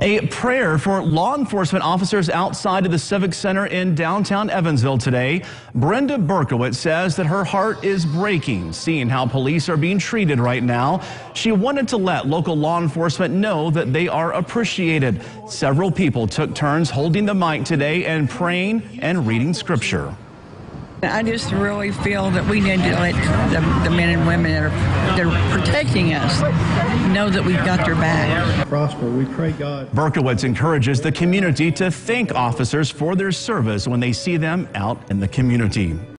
A prayer for law enforcement officers outside of the Civic Center in downtown Evansville today. Brenda Berkowitz says that her heart is breaking seeing how police are being treated right now. She wanted to let local law enforcement know that they are appreciated. Several people took turns holding the mic today and praying and reading scripture. I just really feel that we need to let the, the men and women that are, that are protecting us know that we've got their back. prosper. We pray, God. Berkowitz encourages the community to thank officers for their service when they see them out in the community.